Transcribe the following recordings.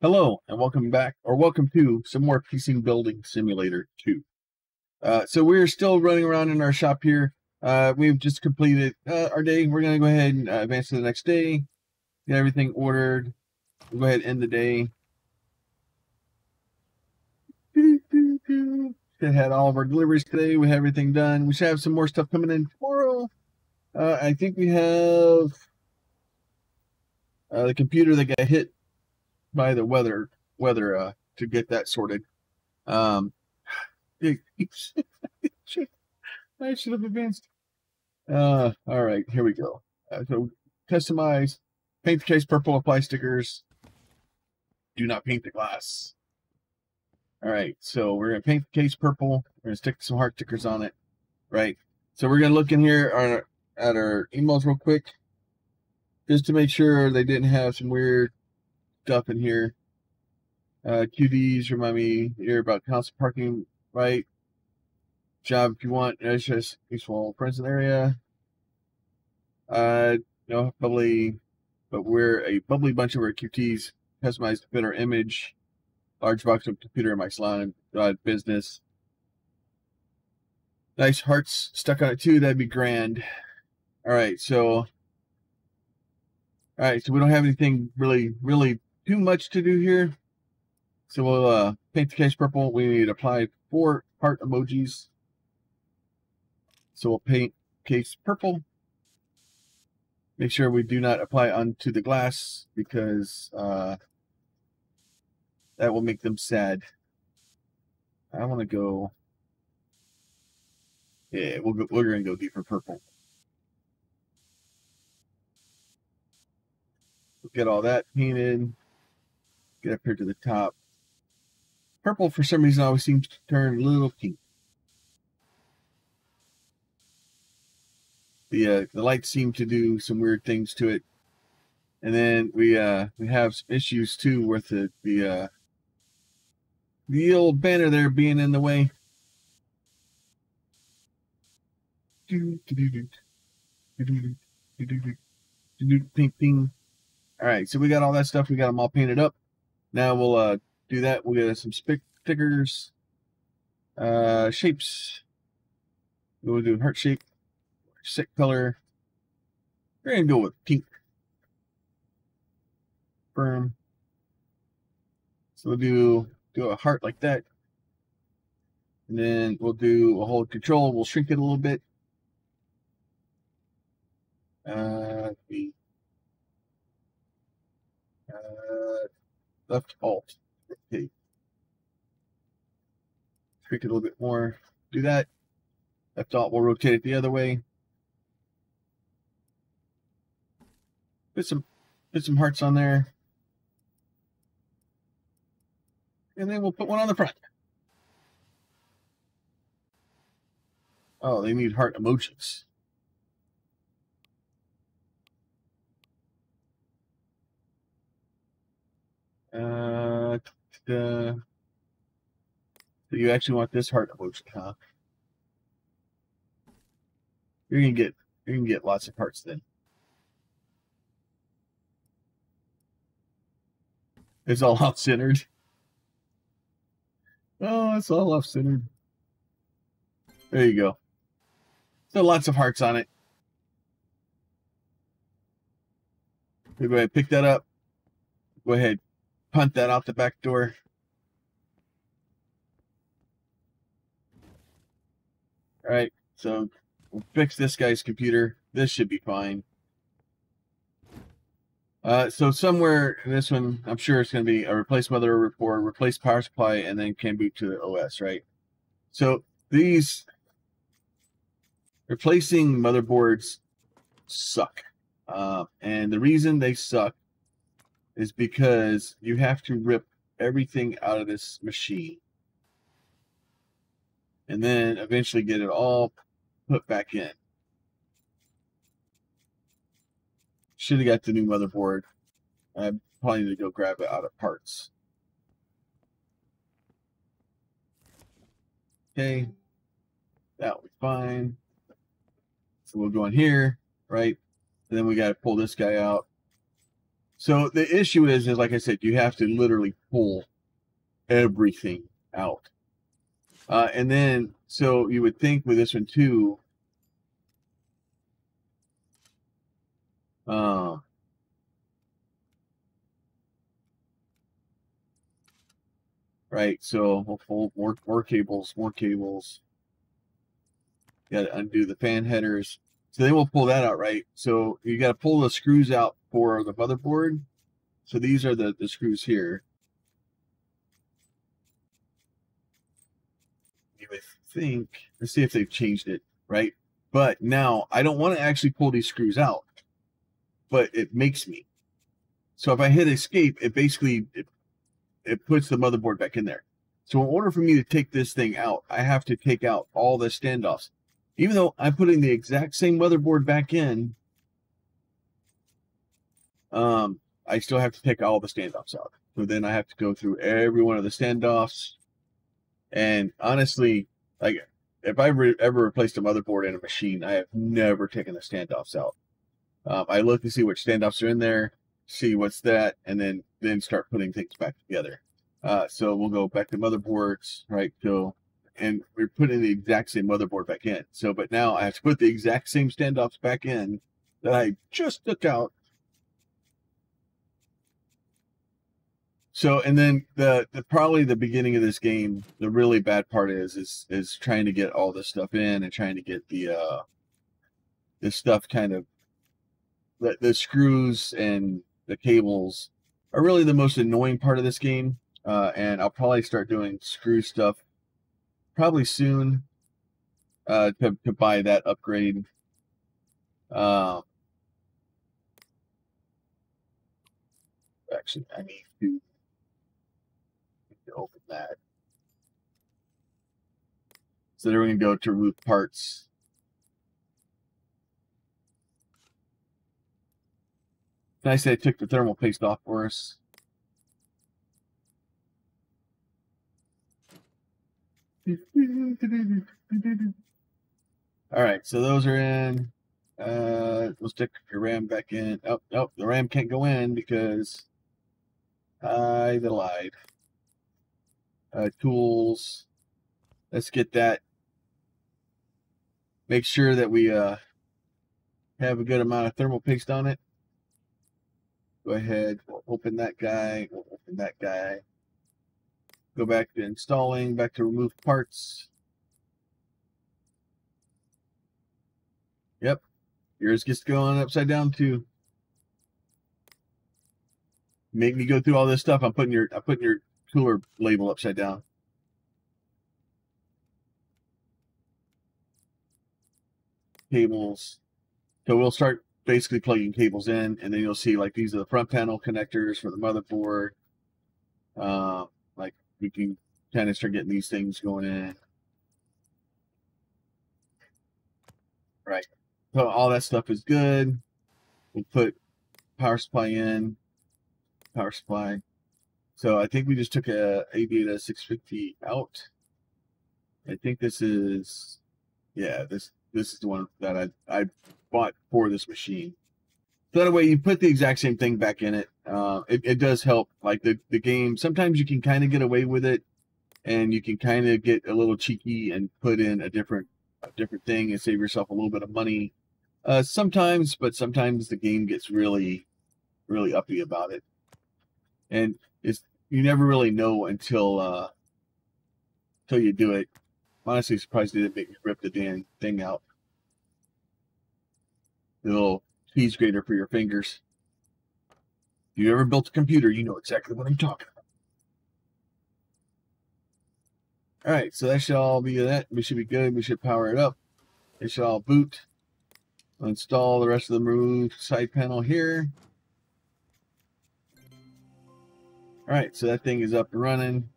Hello, and welcome back, or welcome to some more PC Building Simulator 2. Uh, so we're still running around in our shop here. Uh, we've just completed uh, our day. We're going to go ahead and uh, advance to the next day. Get everything ordered. We'll go ahead and end the day. Should had all of our deliveries today. We have everything done. We should have some more stuff coming in tomorrow. Uh, I think we have uh, the computer that got hit by the weather weather uh, to get that sorted. Um, I should have advanced. Uh, all right, here we go. Uh, so customize, paint the case purple, apply stickers. Do not paint the glass. All right, so we're gonna paint the case purple. We're gonna stick some heart stickers on it. Right. So we're gonna look in here our, at our emails real quick, just to make sure they didn't have some weird stuff in here. Uh, QDs remind me here about council parking right. Job if you want. It's just useful present area. Uh, no, bubbly, but we're a bubbly bunch of our QTs customized to fit our image. Large box of computer in my salon and business. Nice hearts stuck on it too. That'd be grand. All right, so all right, so we don't have anything really, really too much to do here. So we'll uh, paint the case purple. We need to apply four heart emojis. So we'll paint case purple. Make sure we do not apply onto the glass because uh, that will make them sad. I want to go. Yeah, we'll go, we're going to go deeper purple. We'll get all that painted. Get up here to the top. Purple, for some reason, always seems to turn a little pink. The uh, the lights seem to do some weird things to it, and then we uh, we have some issues too with the the uh, the old banner there being in the way. Ping, ping. All right, so we got all that stuff. We got them all painted up. Now we'll uh, do that. We'll get some stickers, uh, shapes. We'll do a heart shape, sick color. We're gonna go with pink. Firm. So we'll do do a heart like that. And then we'll do a hold control. We'll shrink it a little bit uh, left alt. Okay. Tweak it a little bit more. Do that. Left alt will rotate it the other way. Put some put some hearts on there. And then we'll put one on the front. Oh, they need heart emojis. Uh, so you actually want this heart emoji, huh? You're gonna get you're gonna get lots of hearts then. It's all off centered. Oh, it's all off centered. There you go. So lots of hearts on it. go ahead, pick that up. Go ahead, punt that out the back door. All right, so we'll fix this guy's computer. This should be fine. Uh, so somewhere in this one, I'm sure it's going to be a replace mother or replace power supply, and then can boot to the OS, right? So these replacing motherboards suck, uh, and the reason they suck is because you have to rip everything out of this machine and then eventually get it all put back in. Should have got the new motherboard. I probably need to go grab it out of parts. Okay, that'll be fine. So we'll go in here, right? And then we got to pull this guy out. So the issue is, is like I said, you have to literally pull everything out. Uh, and then, so you would think with this one too, uh, right? So we'll pull more, more cables, more cables. Got to undo the fan headers. So then we'll pull that out, right? So you got to pull the screws out for the motherboard. So these are the, the screws here. You would think, let's see if they've changed it, right? But now I don't want to actually pull these screws out, but it makes me. So if I hit escape, it basically, it, it puts the motherboard back in there. So in order for me to take this thing out, I have to take out all the standoffs. Even though I'm putting the exact same motherboard back in, um, I still have to take all the standoffs out. So then I have to go through every one of the standoffs. And honestly, like if I re- ever replaced a motherboard in a machine, I have never taken the standoffs out. Um, I look to see which standoffs are in there, see what's that, and then then start putting things back together. Uh, so we'll go back to motherboards, right? So and we're putting the exact same motherboard back in. So, but now I have to put the exact same standoffs back in that I just took out So and then the, the probably the beginning of this game, the really bad part is is is trying to get all this stuff in and trying to get the uh this stuff kind of the, the screws and the cables are really the most annoying part of this game. Uh, and I'll probably start doing screw stuff probably soon uh, to, to buy that upgrade. Uh, actually, I need to open that. So then we're going to go to root parts. Nice that I took the thermal paste off for us. All right, so those are in. Uh, we'll stick your RAM back in. Oh, oh, the RAM can't go in because I lied uh, tools. Let's get that. Make sure that we uh, have a good amount of thermal paste on it. Go ahead, we'll open that guy, we'll open that guy. Go back to installing, back to remove parts. Yep, yours gets going upside down too. Make me go through all this stuff. I'm putting your I'm putting your cooler label upside down. Cables. So we'll start basically plugging cables in, and then you'll see like these are the front panel connectors for the motherboard. Uh, like we can kind of start getting these things going in. Right. So all that stuff is good. We'll put power supply in. Power supply. So I think we just took a Aviata 650 out. I think this is, yeah, this this is the one that I I bought for this machine. So that way you put the exact same thing back in it. Uh, it, it does help. Like the, the game, sometimes you can kind of get away with it and you can kind of get a little cheeky and put in a different a different thing and save yourself a little bit of money. Uh, sometimes, but sometimes the game gets really, really uppy about it. And it's you never really know until uh until you do it. I'm honestly surprised they didn't make me rip the damn thing out. The little cheese grater for your fingers. If you ever built a computer, you know exactly what I'm talking about. All right, so that should all be that. We should be good. We should power it up. It should all boot. Install the rest of the remove side panel here. All right, so that thing is up and running.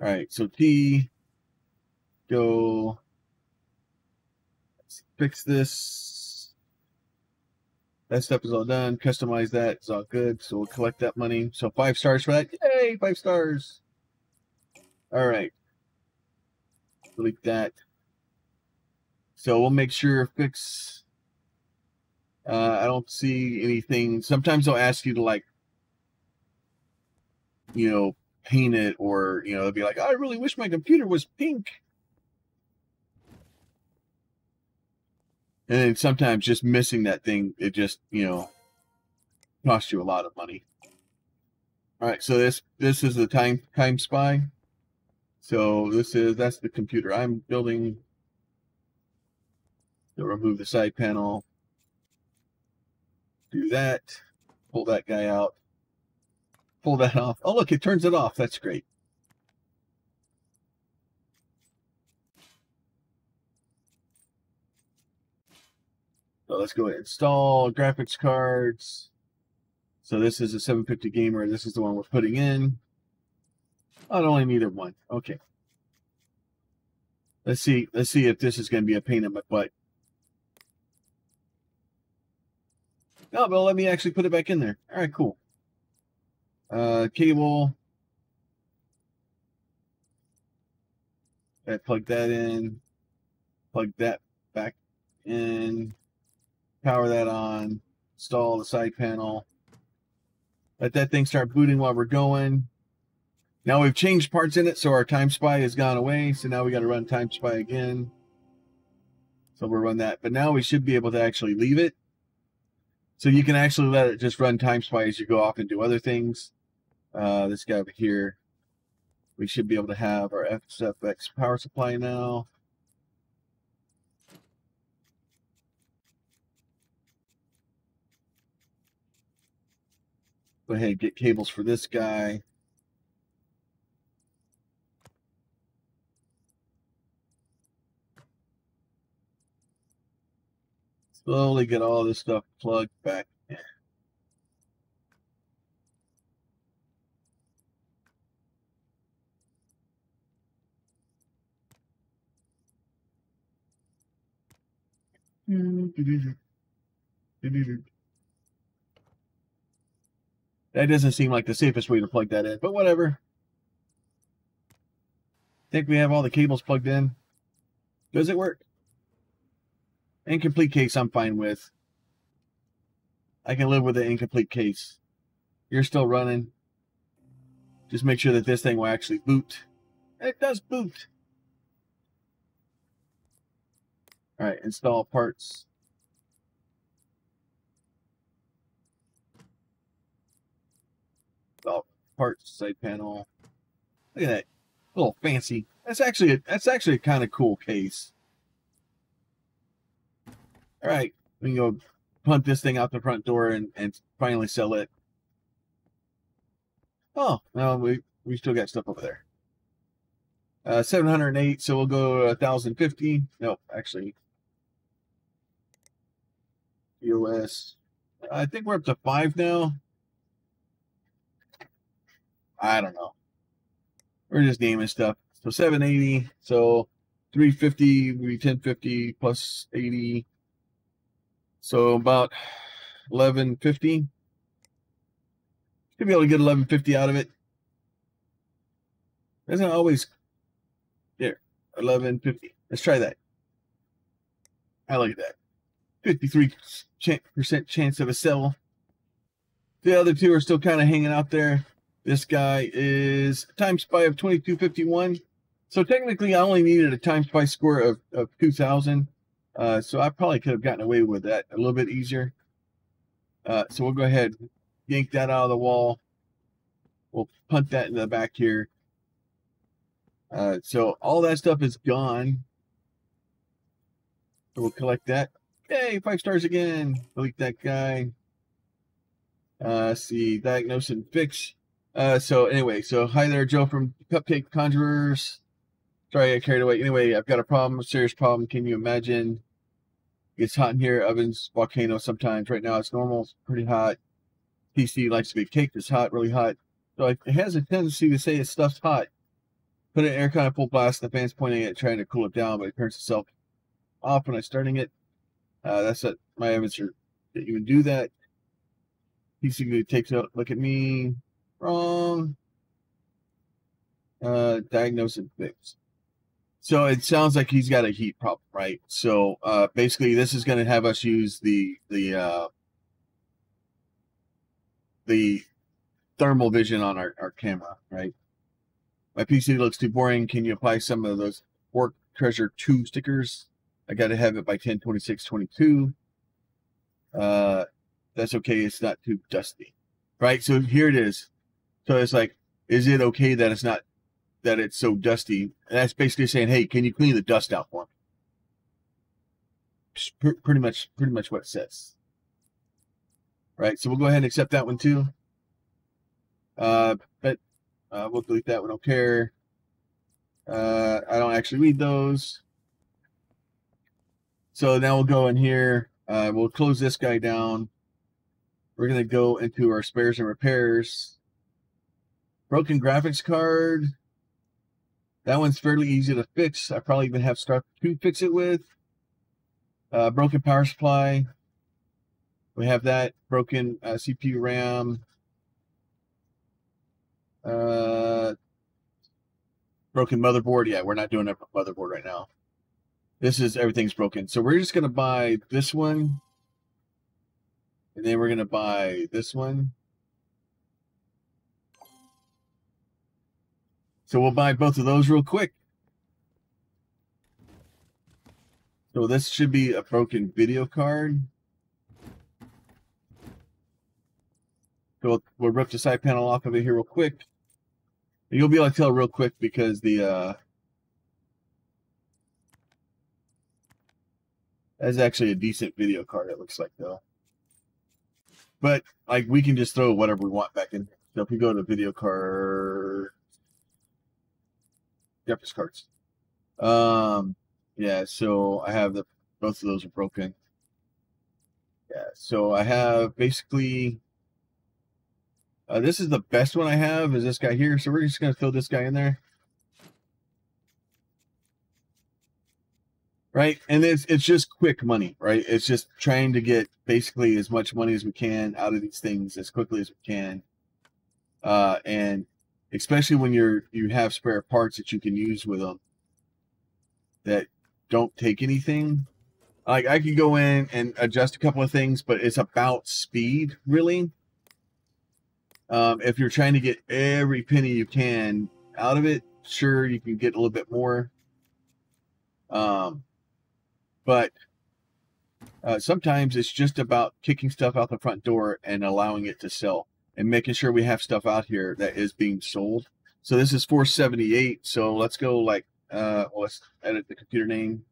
All right, so T, go Let's fix this. That step is all done. Customize that. It's all good. So we'll collect that money. So five stars for that. Yay, five stars. All right. Delete that. So we'll make sure fix Uh, I don't see anything. Sometimes they'll ask you to like, you know, paint it, or you know, they'll be like, "I really wish my computer was pink." And then sometimes just missing that thing, it just you know, costs you a lot of money. All right, so this this is the time time spy. So this is that's the computer I'm building. So remove the side panel. Do that. Pull that guy out. Pull that off. Oh look, it turns it off. That's great. So let's go ahead and install graphics cards. So this is a 750 gamer. This is the one we're putting in. Oh, I only needed one. Okay. Let's see. Let's see if this is going to be a pain in my butt. Oh, no, but let me actually put it back in there. All right, cool. Uh, cable. I plug that in. Plug that back in. Power that on. Install the side panel. Let that thing start booting while we're going. Now we've changed parts in it, so our time spy has gone away. So now we got to run time spy again. So we'll run that. But now we should be able to actually leave it. So you can actually let it just run time spy as you go off and do other things. Uh, this guy over here. We should be able to have our SFX power supply now. Go ahead get cables for this guy. Slowly get all this stuff plugged back That doesn't seem like the safest way to plug that in, but whatever. Think we have all the cables plugged in. Does it work? Incomplete case I'm fine with. I can live with an incomplete case. You're still running. Just make sure that this thing will actually boot. It does boot. All right, install parts. Install parts side panel. Look at that, a little fancy. That's actually a, that's actually a kind of cool case. All right, we can go punt this thing out the front door and, and finally sell it. Oh, no, we, we still got stuff over there. Uh, 708, so we'll go 1,050. No, actually. EOS. I think we're up to five now. I don't know. We're just naming stuff. So 780. So 350, maybe 1050 plus 80. So about 1150. Should be able to get 1150 out of it. Doesn't always. There, 1150. Let's try that. I like that. 53% chance of a sell. The other two are still kind of hanging out there. This guy is time spy of 2251. So technically, I only needed a time spy score of, of 2000. Uh, so I probably could have gotten away with that a little bit easier. Uh, so we'll go ahead, and yank that out of the wall. We'll punt that in the back here. Uh, so all that stuff is gone. We'll collect that. Hey, five stars again. Delete that guy. Uh, see, diagnose and fix. Uh, so anyway, so hi there, Joe from Cupcake Conjurers. Sorry, I carried away. Anyway, I've got a problem, a serious problem. Can you imagine? It's hot in here. Ovens, volcano sometimes. Right now it's normal. It's pretty hot. PC likes to be caked. It's hot, really hot. So it has a tendency to say its stuff's hot. Put an air kind of full blast. The fan's pointing at it, trying to cool it down, but it turns itself off when I'm starting it. Uh, that's what my answer. Didn't even do that. He PC takes a look at me. Wrong. Uh, diagnose and fix. So it sounds like he's got a heat problem, right? So uh, basically, this is going to have us use the the uh, the thermal vision on our, our camera, right? My PC looks too boring. Can you apply some of those Orc Treasure 2 stickers? I got to have it by 102622. Uh, that's okay. It's not too dusty, right? So here it is. So it's like, is it okay that it's not that it's so dusty? And that's basically saying, hey, can you clean the dust out for me? pretty much, pretty much what it says. Right. So we'll go ahead and accept that one too. Uh, but uh, we'll delete that. We don't care. Uh, I don't actually read those. So now we'll go in here. Uh, we'll close this guy down. We're going to go into our spares and repairs. Broken graphics card. That one's fairly easy to fix. I probably even have stuff to fix it with. Uh, broken power supply. We have that. Broken uh, CPU RAM. Uh, broken motherboard. Yeah, we're not doing a motherboard right now. This is everything's broken. So we're just going to buy this one. And then we're going to buy this one. So we'll buy both of those real quick. So this should be a broken video card. So we'll, we'll rip the side panel off of it here real quick. You'll be able to tell real quick because the uh, that's actually a decent video card. It looks like though, but like we can just throw whatever we want back in. So if we go to video card, graphics cards. Um, yeah. So I have the both of those are broken. Yeah. So I have basically uh, this is the best one I have is this guy here. So we're just going to throw this guy in there. Right. And it's, it's just quick money, right? It's just trying to get basically as much money as we can out of these things as quickly as we can. Uh, and especially when you're, you have spare parts that you can use with them that don't take anything. Like I can go in and adjust a couple of things, but it's about speed really um, if you're trying to get every penny you can out of it, sure, you can get a little bit more. Um, but uh, sometimes it's just about kicking stuff out the front door and allowing it to sell and making sure we have stuff out here that is being sold. So this is 478. So let's go like, uh, let's edit the computer name.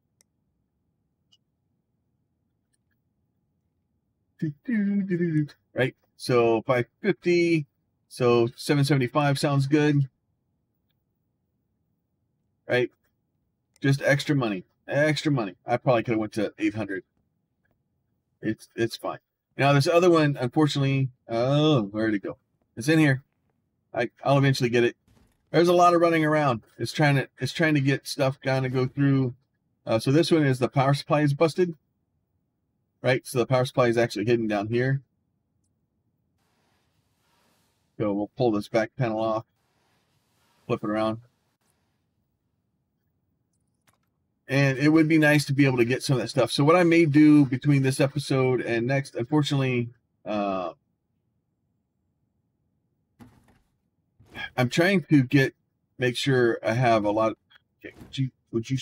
Right. So 550. So 775 sounds good. Right? Just extra money. Extra money. I probably could have went to 800. It's it's fine. Now this other one, unfortunately, oh, where did it go? It's in here. I I'll eventually get it. There's a lot of running around. It's trying to it's trying to get stuff kind of go through. Uh, so this one is the power supply is busted. Right? So the power supply is actually hidden down here. So we'll pull this back panel off, flip it around. And it would be nice to be able to get some of that stuff. So what I may do between this episode and next, unfortunately, uh, I'm trying to get, make sure I have a lot. Of, okay, would you, would you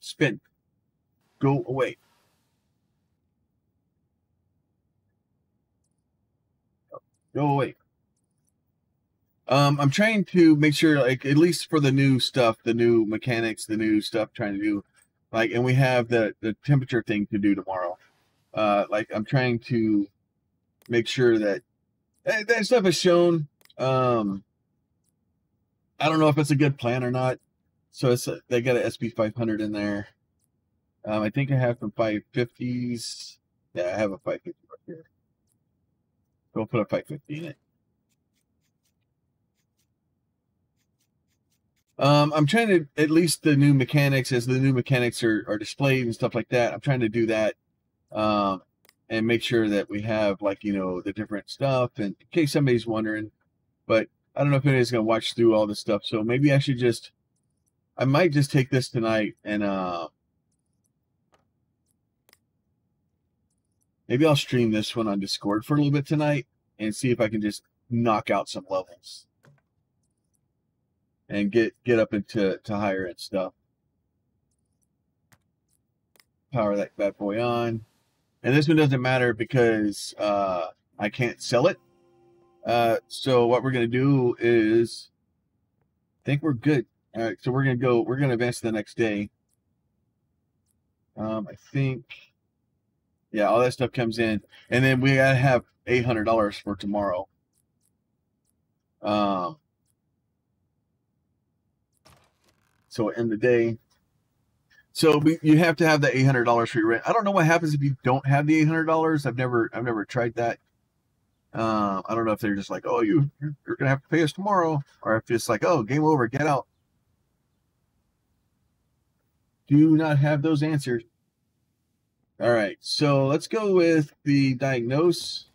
spin? Go away. Go away. Um, I'm trying to make sure, like, at least for the new stuff, the new mechanics, the new stuff, trying to do, like, and we have the the temperature thing to do tomorrow. Uh, like, I'm trying to make sure that that, that stuff is shown. Um, I don't know if it's a good plan or not. So it's a, they got an SP 500 in there. Um, I think I have some 550s. Yeah, I have a 550 right here. We'll put a 550 in it. Um, I'm trying to at least the new mechanics as the new mechanics are, are displayed and stuff like that. I'm trying to do that um, and make sure that we have like you know the different stuff and in case somebody's wondering. But I don't know if anybody's gonna watch through all this stuff, so maybe I should just I might just take this tonight and uh maybe I'll stream this one on Discord for a little bit tonight and see if I can just knock out some levels and get get up into to higher end stuff. Power that bad boy on. And this one doesn't matter because uh, I can't sell it. Uh, so what we're going to do is, I think we're good. All right, so we're going to go, we're going to advance to the next day. Um, I think, yeah, all that stuff comes in. And then we got to have $800 for tomorrow. Um, so end the day. So you have to have the eight hundred dollars for your rent. I don't know what happens if you don't have the eight hundred dollars. I've never I've never tried that. Uh, I don't know if they're just like, oh, you you're gonna have to pay us tomorrow, or if it's like, oh, game over, get out. Do not have those answers. All right, so let's go with the diagnose.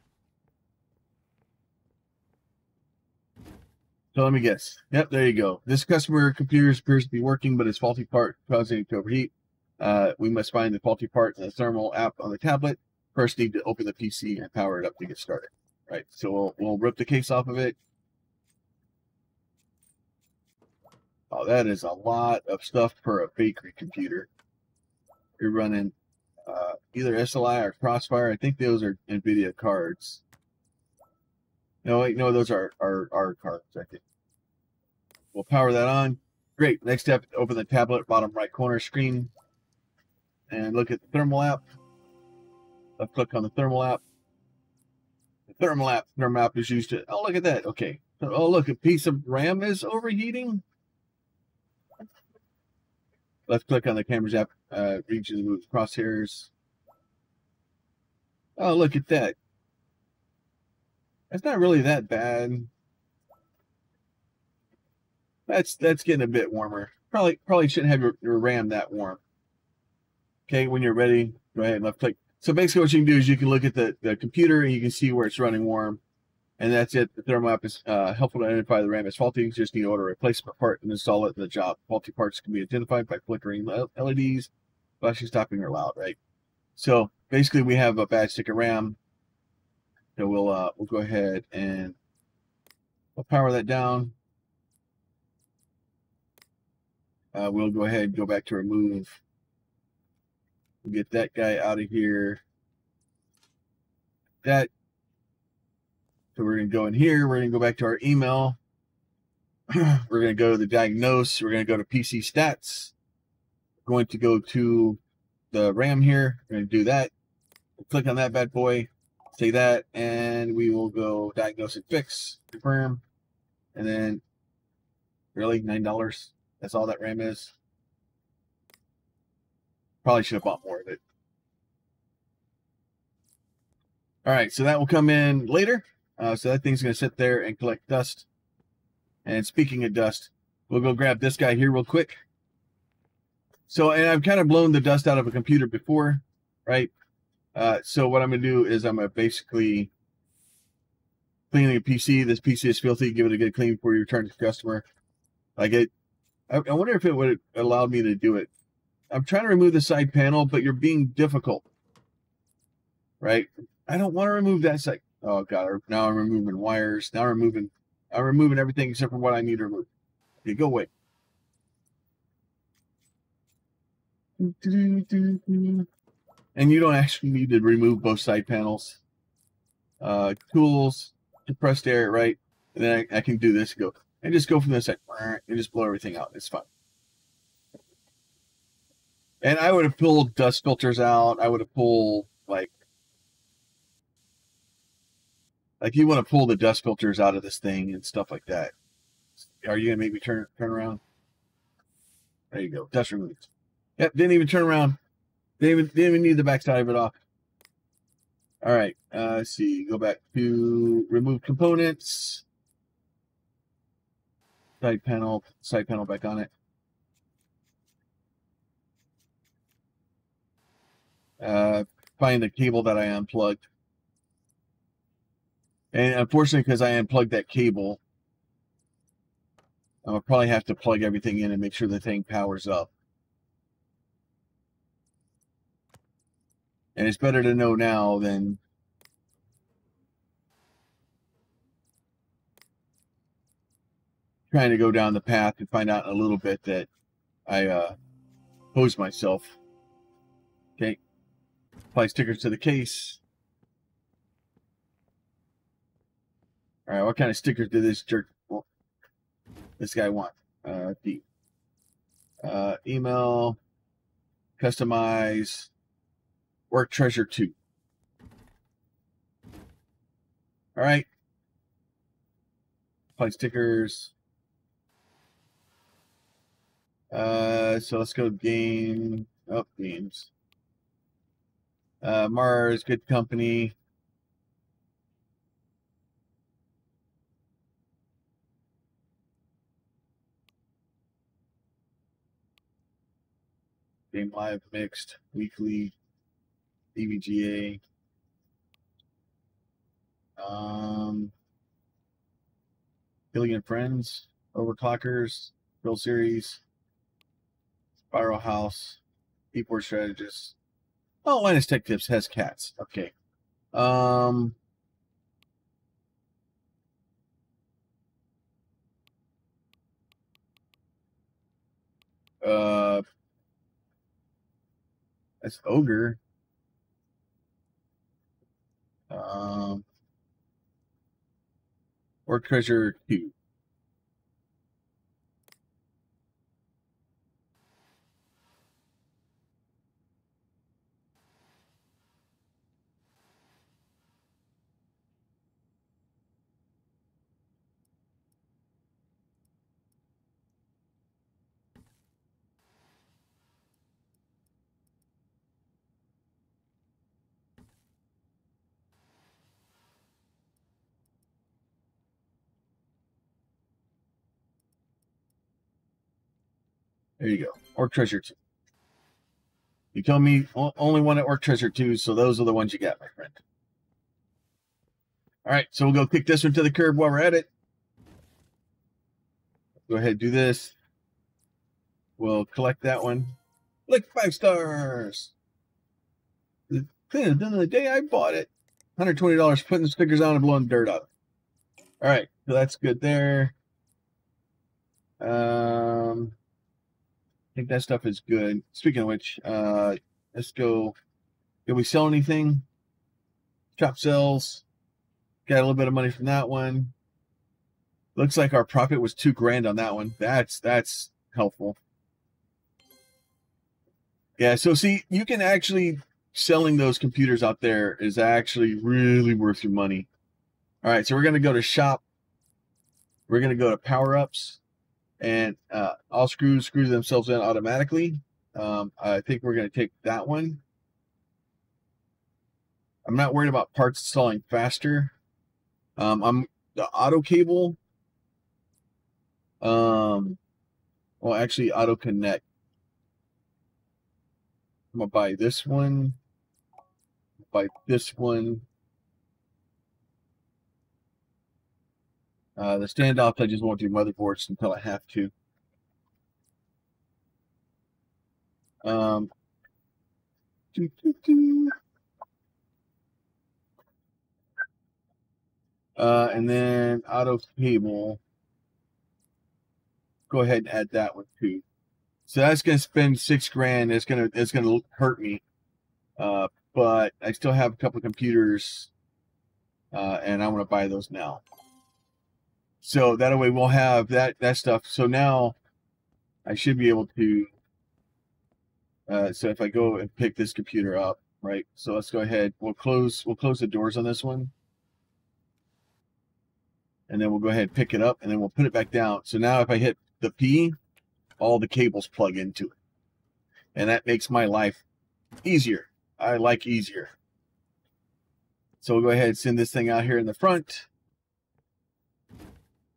So let me guess. Yep, there you go. This customer computer appears to be working, but its faulty part causing it to overheat. Uh, we must find the faulty part in the thermal app on the tablet. First, need to open the PC and power it up to get started. Right. So we'll, we'll rip the case off of it. Oh, that is a lot of stuff for a bakery computer. You're running uh, either SLI or Crossfire. I think those are NVIDIA cards. No, wait, no, those are our, our cards, I think. We'll power that on. Great. Next step, open the tablet, bottom right corner screen, and look at the thermal app. Left click on the thermal app. The thermal app, thermal app is used to, oh, look at that. Okay. Oh, look, a piece of RAM is overheating. Left click on the camera's app, uh, region to crosshairs. Oh, look at that. That's not really that bad. That's that's getting a bit warmer. Probably probably shouldn't have your, your RAM that warm. Okay, when you're ready, go ahead and left click. So basically what you can do is you can look at the, the computer and you can see where it's running warm. And that's it. The thermal app is uh, helpful to identify the RAM as faulty. You just need to order a replacement part and install it in the job. Faulty parts can be identified by flickering LEDs, flashing, stopping, or loud, right? So basically we have a bad stick of RAM so we'll uh, we'll go ahead and we'll power that down. Uh, we'll go ahead and go back to remove. We'll get that guy out of here. That. So we're going to go in here. We're going to go back to our email. we're going to go to the diagnose. We're going to go to PC stats. We're going to go to the RAM here. We're going to do that. We'll click on that bad boy take that and we will go diagnose and fix, confirm, and then really nine dollars. That's all that RAM is. Probably should have bought more of it. All right, so that will come in later. Uh, so that thing's going to sit there and collect dust. And speaking of dust, we'll go grab this guy here real quick. So, and I've kind of blown the dust out of a computer before, right? Uh, so what I'm going to do is I'm going to basically cleaning a PC. This PC is filthy. Give it a good clean before you return to the customer. Like it, I, I wonder if it would allow me to do it. I'm trying to remove the side panel, but you're being difficult. Right? I don't want to remove that side. Oh god! Now I'm removing wires. Now I'm removing. I'm removing everything except for what I need to remove. Okay, go away. And you don't actually need to remove both side panels. Uh, tools, compressed air, right? And then I, I can do this, go, and just go from this side, and just blow everything out. It's fine. And I would have pulled dust filters out. I would have pulled, like, like you want to pull the dust filters out of this thing and stuff like that. Are you gonna make me turn turn around? There you go. Dust removed. Yep, didn't even turn around. Didn't even, didn't even need the backside of it off. All right, uh, let's see. Go back to remove components. Side panel, side panel back on it. Uh, find the cable that I unplugged. And unfortunately, because I unplugged that cable, I'll probably have to plug everything in and make sure the thing powers up. And it's better to know now than trying to go down the path and find out in a little bit that I uh, posed myself. Okay. Apply stickers to the case. All right, what kind of stickers did this jerk, well, this guy want? Uh, the uh, email, customize, Orc Treasure two. All right. Apply stickers. Uh, so let's go game oh, games. Uh, Mars, good company. Game Live Mixed, Weekly, EVGA. Um, Billion Friends, Overclockers, Real Series, Spiral House, Deepwater Strategist. Oh, Linus Tech Tips has cats. Okay. Um, uh, that's Ogre. Um, or Treasure Cube. There you go. Orc Treasure 2. You told me only one at Orc Treasure 2, so those are the ones you got, my friend. All right, so we'll go kick this one to the curb while we're at it. Go ahead, do this. We'll collect that one. Like five stars. The the day I bought it. $120 putting the stickers on and blowing dirt up. All right, so that's good there. Um, I think that stuff is good. Speaking of which, uh, let's go. Did we sell anything? Chop sells. Got a little bit of money from that one. Looks like our profit was two grand on that one. That's that's helpful. Yeah, so see, you can actually selling those computers out there is actually really worth your money. All right, so we're gonna go to shop. We're gonna go to power ups and uh, all screws screw themselves in automatically. Um, I think we're going to take that one. I'm not worried about parts installing faster. Um, I'm the auto cable. Um, well, actually, auto connect. I'm gonna buy this one. Buy this one. Uh, the standoffs, I just won't do motherboards until I have to. Um, doo -doo -doo. Uh, and then auto cable. Go ahead and add that one too. So that's gonna spend six grand. It's gonna it's gonna hurt me. Uh, but I still have a couple computers, uh, and I want to buy those now. So that way we'll have that that stuff. So now I should be able to. Uh, so if I go and pick this computer up, right? So let's go ahead. We'll close. We'll close the doors on this one, and then we'll go ahead and pick it up, and then we'll put it back down. So now if I hit the P, all the cables plug into it, and that makes my life easier. I like easier. So we'll go ahead and send this thing out here in the front.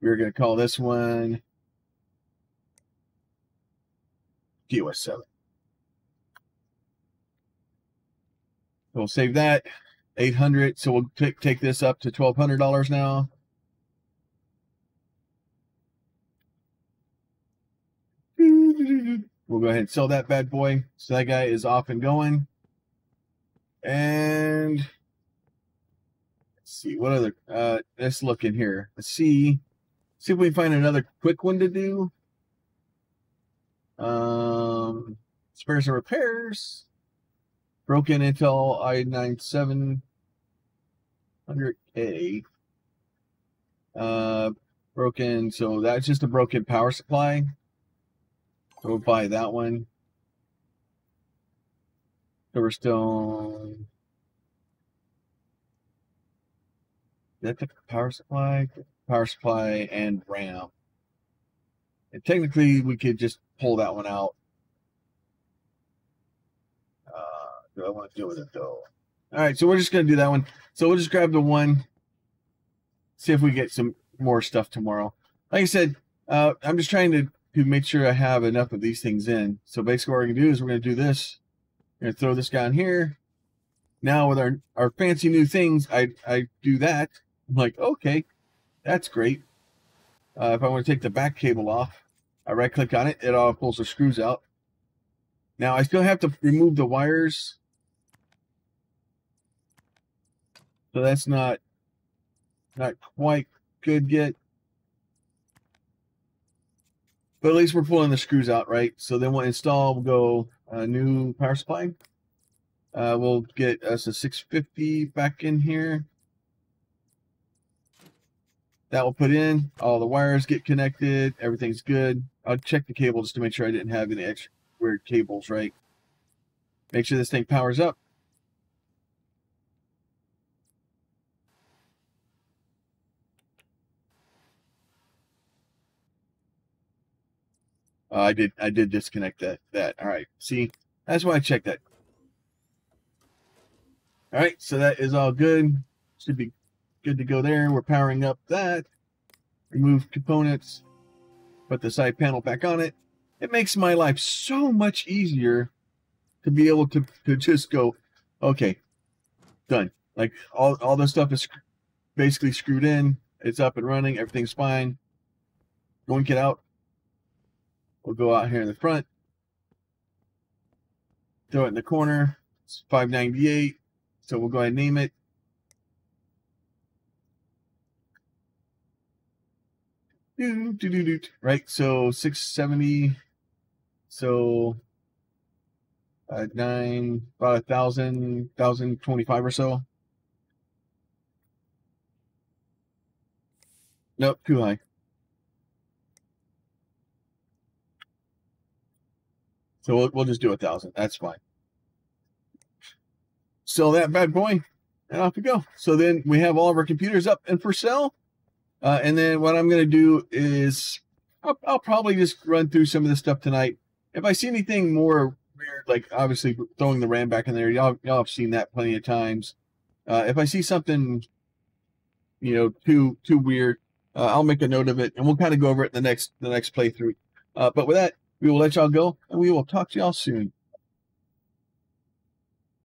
We're going to call this one TOS 7. We'll save that. 800 So we'll take, take this up to $1,200 now. We'll go ahead and sell that bad boy. So that guy is off and going. And let's see what other uh let's look in here. Let's see. See if we find another quick one to do. Um spares and repairs. Broken Intel i9 700K. Uh broken so that's just a broken power supply. We'll buy that one. Silverstone. That the power supply, power supply, and RAM. And technically, we could just pull that one out. Uh, do I want to deal with it though? All right, so we're just gonna do that one. So we'll just grab the one. See if we get some more stuff tomorrow. Like I said, uh, I'm just trying to to make sure I have enough of these things in. So basically, what we're gonna do is we're gonna do this. We're gonna throw this guy here. Now with our our fancy new things, I I do that. I'm like, okay, that's great. Uh, if I want to take the back cable off, I right click on it, it all pulls the screws out. Now I still have to remove the wires. So that's not not quite good yet. But at least we're pulling the screws out, right? So then we'll install, we'll go a new power supply. Uh, we'll get us a 650 back in here. That will put in, all the wires get connected, everything's good. I'll check the cable just to make sure I didn't have any extra weird cables, right? Make sure this thing powers up. Uh, I did I did disconnect that that. All right. See, that's why I checked that. All right, so that is all good. Should be good to go there. We're powering up that. Remove components. Put the side panel back on it. It makes my life so much easier to be able to, to just go, okay, done. Like all, all this stuff is basically screwed in. It's up and running. Everything's fine. And get out. We'll go out here in the front. Throw it in the corner. It's 598. So we'll go ahead and name it. Do, do, do, do. Right, so 670. So uh, nine, about a thousand, thousand twenty-five or so. Nope, too high. So we'll, we'll just do a thousand. That's fine. Sell that bad boy, and off we go. So then we have all of our computers up and for sale. Uh, and then what I'm going to do is I'll, I'll, probably just run through some of this stuff tonight. If I see anything more weird, like obviously throwing the RAM back in there, y'all, y'all have seen that plenty of times. Uh, if I see something, you know, too too weird, uh, I'll make a note of it, and we'll kind of go over it in the next the next playthrough. Uh, but with that, we will let y'all go, and we will talk to y'all soon.